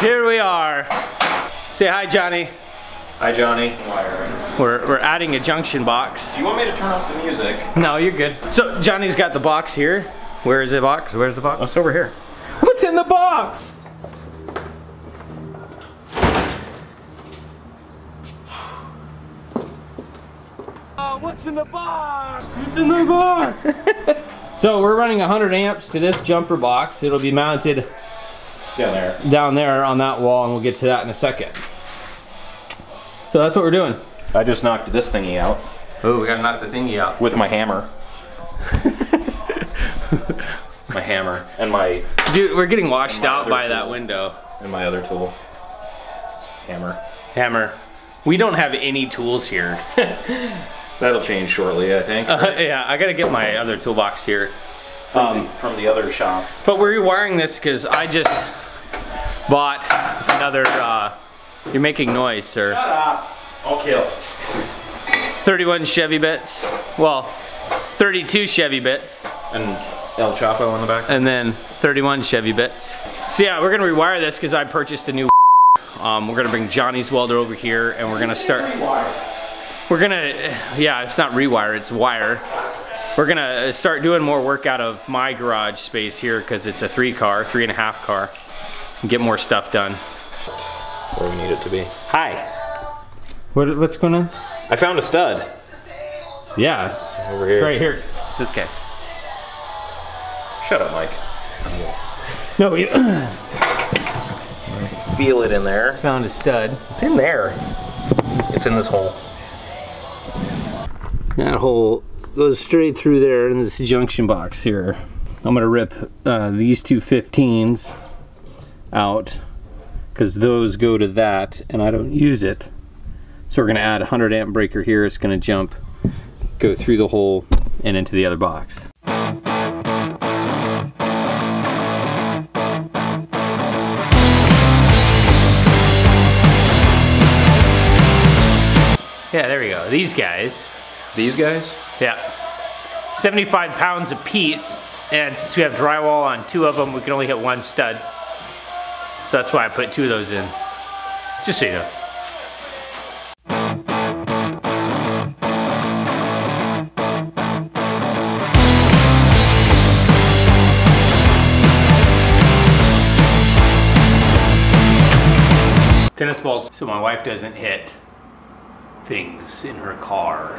Here we are. Say hi, Johnny. Hi, Johnny. We're, we're adding a junction box. Do you want me to turn off the music? No, you're good. So Johnny's got the box here. Where is the box? Where's the box? Oh, it's over here. What's in the box? Oh, what's in the box? What's in the box? so we're running 100 amps to this jumper box. It'll be mounted Down there. down there on that wall and we'll get to that in a second. So that's what we're doing. I just knocked this thingy out Oh, we gotta knock the thingy out. with my hammer. my hammer and my Dude, we're getting washed out other by that window. and my other tool. Hammer. Hammer. We don't have any tools here. That'll change shortly, I think. Uh, yeah, I gotta get my other toolbox here. From, the, from the other shop. But we're rewiring this because I just bought another, uh, you're making noise, sir. Shut up. I'll kill. 31 Chevy bits. Well, 32 Chevy bits. And El Chapo on the back. and then 31 Chevy bits. So yeah, we're gonna rewire this because I purchased a new um, we're gonna bring Johnny's welder over here and we're gonna start, we're gonna, yeah, it's not rewire, it's wire. We're gonna start doing more work out of my garage space here because it's a three car, three and a half car, get more stuff done. Where we need it to be. Hi. What, what's going on? I found a stud Yeah, it's over here. right here. This guy. Shut up, Mike. No, we Feel it in there. found a stud. It's in there. It's in this hole. That hole goes straight through there in this junction box here. I'm gonna rip uh, these two 15s out because those go to that and I don't use it. So we're gonna add a 100 amp breaker here. It's gonna jump, go through the hole and into the other box. Yeah, there we go. These guys. These guys? Yeah. 75 pounds a piece, and since we have drywall on two of them, we can only hit one stud. So that's why I put two of those in. Just so you know. Tennis balls so my wife doesn't hit things in her car.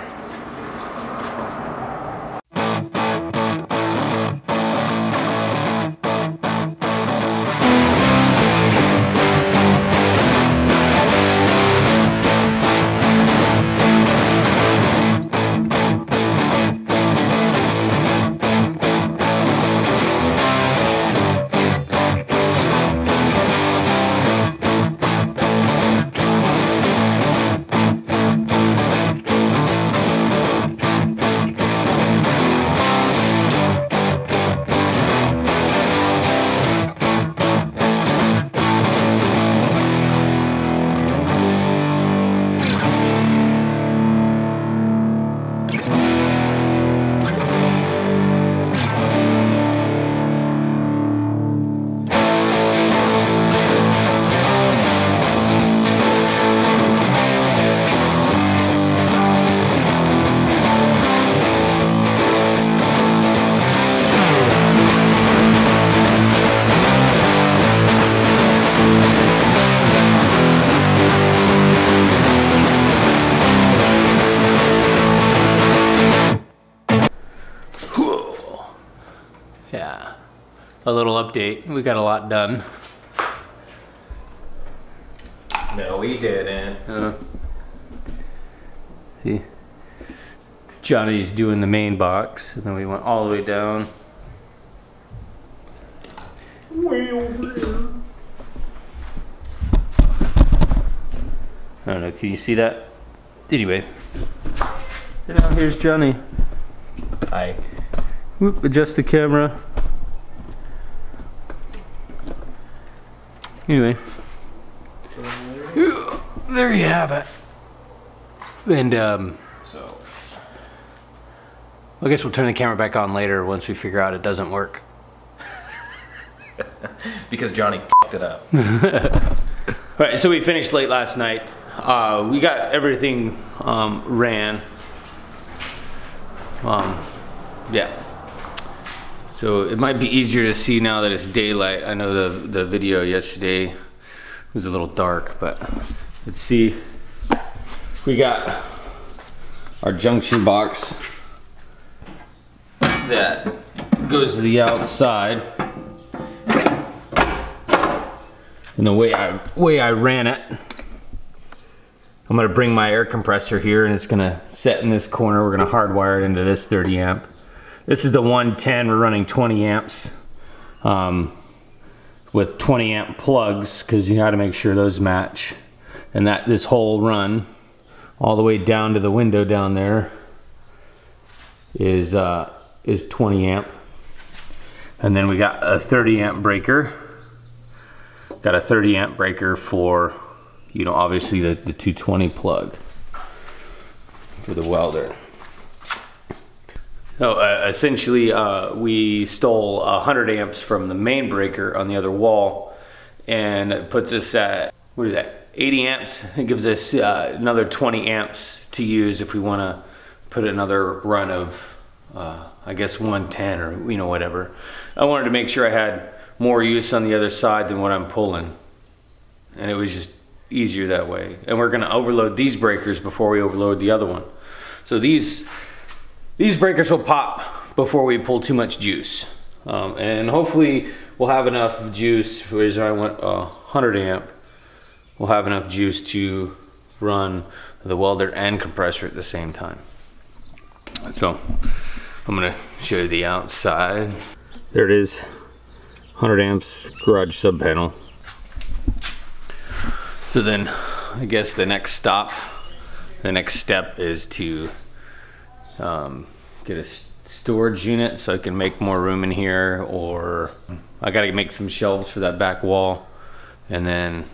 A little update. We got a lot done. No, we didn't. Uh, see, Johnny's doing the main box, and then we went all the way down. Way over here. I don't know. Can you see that? Anyway, yeah, here's Johnny. Hi. Whoop, adjust the camera. Anyway. There you have it. And um, So, I guess we'll turn the camera back on later once we figure out it doesn't work. because Johnny fucked it up. All right, so we finished late last night. Uh, we got everything um, ran. Um, yeah. So it might be easier to see now that it's daylight. I know the the video yesterday was a little dark, but let's see. We got our junction box that goes to the outside. And the way I way I ran it, I'm gonna bring my air compressor here and it's gonna set in this corner. We're gonna hardwire it into this 30 amp. This is the 110, we're running 20 amps um, with 20 amp plugs because you gotta make sure those match. And that this whole run, all the way down to the window down there, is uh, is 20 amp. And then we got a 30 amp breaker. Got a 30 amp breaker for, you know, obviously the, the 220 plug for the welder. So uh, essentially, uh, we stole 100 amps from the main breaker on the other wall, and it puts us at what is that? 80 amps. It gives us uh, another 20 amps to use if we want to put another run of, uh, I guess 110 or you know whatever. I wanted to make sure I had more use on the other side than what I'm pulling, and it was just easier that way. And we're going to overload these breakers before we overload the other one. So these these breakers will pop before we pull too much juice. Um, and hopefully we'll have enough juice, whereas I want a 100 amp, we'll have enough juice to run the welder and compressor at the same time. So I'm gonna show you the outside. There it is, 100 amps garage sub panel. So then I guess the next stop, the next step is to um, get a storage unit so I can make more room in here or I gotta make some shelves for that back wall and then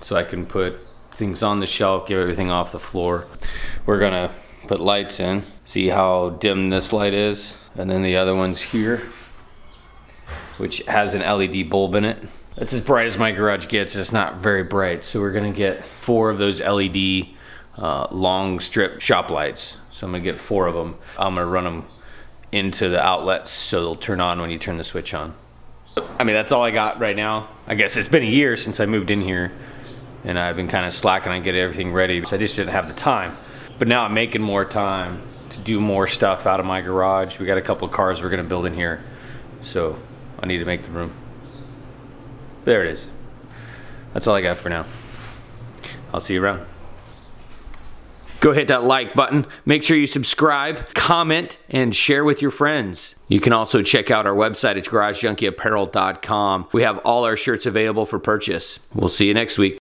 so I can put things on the shelf, get everything off the floor. We're gonna put lights in, see how dim this light is and then the other one's here which has an LED bulb in it. It's as bright as my garage gets, it's not very bright. So we're gonna get four of those LED uh, long strip shop lights. So I'm gonna get four of them. I'm gonna run them into the outlets so they'll turn on when you turn the switch on. I mean, that's all I got right now. I guess it's been a year since I moved in here and I've been kind of slacking on getting everything ready because I just didn't have the time. But now I'm making more time to do more stuff out of my garage. We got a couple of cars we're gonna build in here. So I need to make the room. There it is. That's all I got for now. I'll see you around. Go hit that like button. Make sure you subscribe, comment, and share with your friends. You can also check out our website at garagejunkieapparel.com. We have all our shirts available for purchase. We'll see you next week.